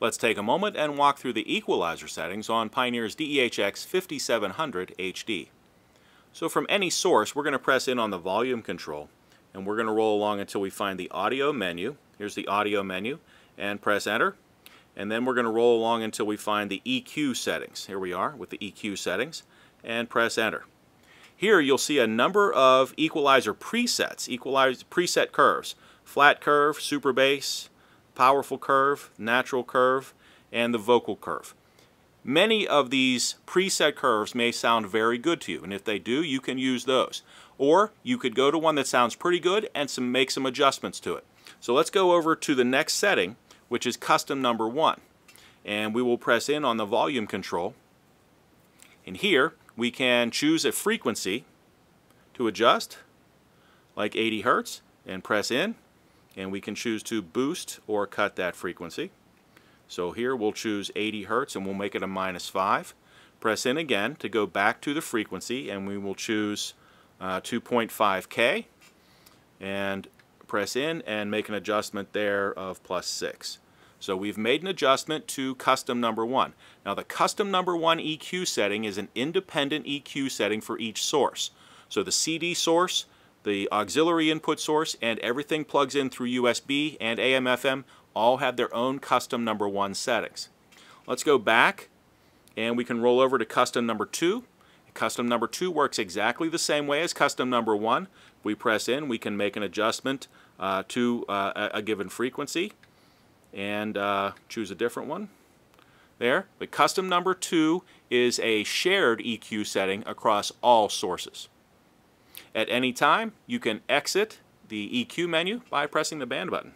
Let's take a moment and walk through the equalizer settings on Pioneer's DEHX 5700 HD. So from any source, we're going to press in on the volume control, and we're going to roll along until we find the audio menu. Here's the audio menu, and press enter. And then we're going to roll along until we find the EQ settings. Here we are with the EQ settings, and press enter. Here you'll see a number of equalizer presets, equalizer preset curves. Flat curve, super bass, powerful curve, natural curve, and the vocal curve. Many of these preset curves may sound very good to you, and if they do, you can use those. Or you could go to one that sounds pretty good and some, make some adjustments to it. So let's go over to the next setting, which is custom number one. And we will press in on the volume control. And here, we can choose a frequency to adjust, like 80 hertz, and press in and we can choose to boost or cut that frequency. So here we'll choose 80 hertz and we'll make it a minus 5. Press in again to go back to the frequency and we will choose uh, 2.5K and press in and make an adjustment there of plus 6. So we've made an adjustment to custom number 1. Now the custom number 1 EQ setting is an independent EQ setting for each source. So the CD source the auxiliary input source, and everything plugs in through USB and AM-FM all have their own custom number one settings. Let's go back and we can roll over to custom number two. Custom number two works exactly the same way as custom number one. We press in, we can make an adjustment uh, to uh, a given frequency and uh, choose a different one. There. The custom number two is a shared EQ setting across all sources. At any time, you can exit the EQ menu by pressing the band button.